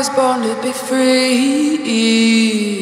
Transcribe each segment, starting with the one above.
was born to be free.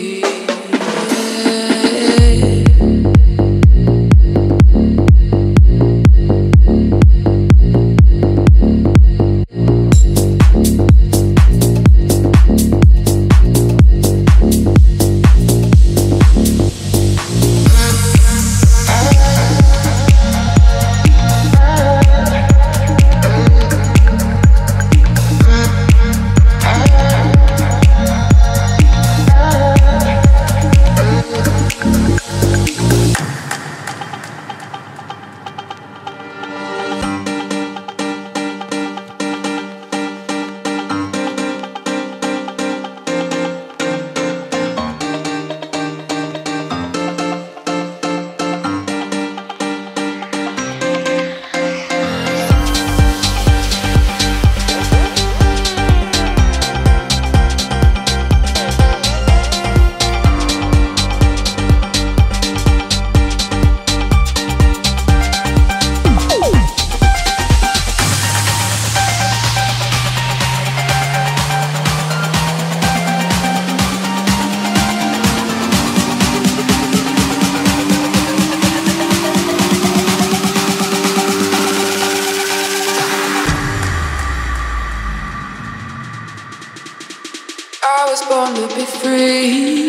I was born to be free.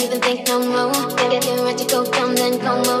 Don't even think no more. To go down, then down.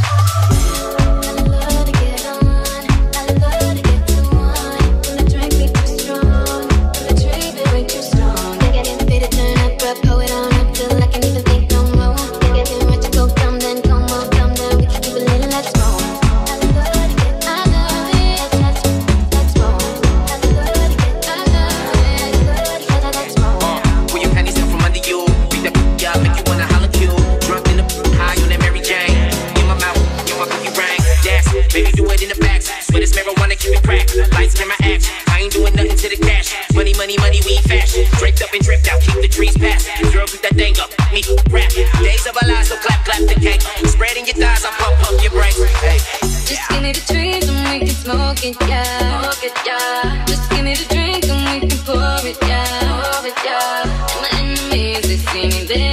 Baby, do it in the back. Swear this marijuana keep it crack. Lights in my ass. I ain't doing nothing to the cash. Money, money, money, we fast. Draped up and dripped out, keep the trees past. Girl, put that thing up. Me rap. Days of our lives, so clap, clap the cake. Spreading your thighs, I pump up your brakes. Hey. Just give me the trees and we can smoke it, yeah. Smoke it, yeah. Just give me the drink and we can pour it, yeah. Pour it, yeah. And my enemies, they see me there.